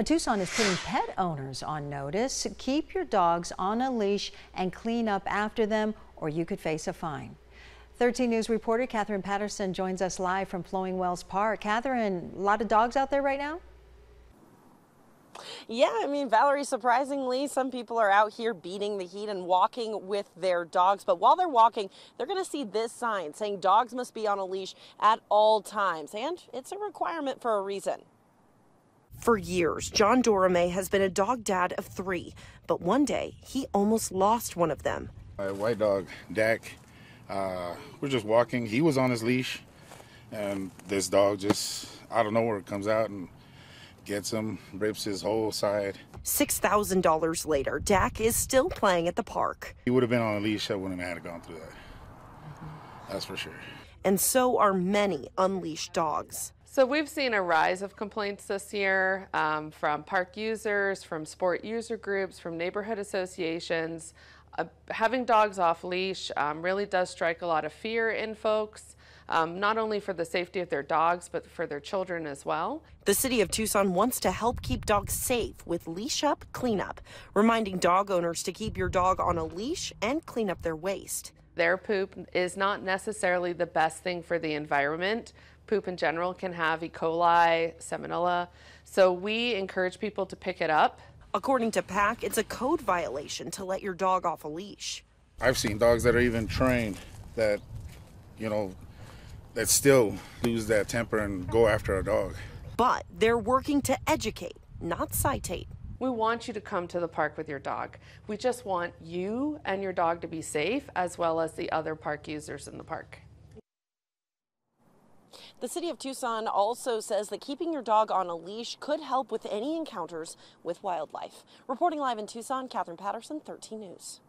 A Tucson is putting pet owners on notice. Keep your dogs on a leash and clean up after them, or you could face a fine. 13 News reporter Catherine Patterson joins us live from Flowing Wells Park. Catherine, a lot of dogs out there right now? Yeah, I mean, Valerie, surprisingly, some people are out here beating the heat and walking with their dogs. But while they're walking, they're going to see this sign saying dogs must be on a leash at all times. And it's a requirement for a reason. For years, John Dorame has been a dog dad of three. But one day, he almost lost one of them. My white dog, Dak, uh, we're just walking. He was on his leash. And this dog just out of nowhere comes out and gets him, rips his whole side. $6,000 later, Dak is still playing at the park. He would have been on a leash, I wouldn't have had to gone through that. That's for sure. And so are many unleashed dogs. So we've seen a rise of complaints this year um, from park users, from sport user groups, from neighborhood associations. Uh, having dogs off leash um, really does strike a lot of fear in folks um, not only for the safety of their dogs, but for their children as well. The city of Tucson wants to help keep dogs safe with Leash Up Clean Up, reminding dog owners to keep your dog on a leash and clean up their waste. Their poop is not necessarily the best thing for the environment. Poop in general can have E. coli, salmonella. So we encourage people to pick it up. According to PAC, it's a code violation to let your dog off a leash. I've seen dogs that are even trained that, you know, that still lose that temper and go after a dog. But they're working to educate, not citate. We want you to come to the park with your dog. We just want you and your dog to be safe, as well as the other park users in the park. The city of Tucson also says that keeping your dog on a leash could help with any encounters with wildlife. Reporting live in Tucson, Catherine Patterson, 13 News.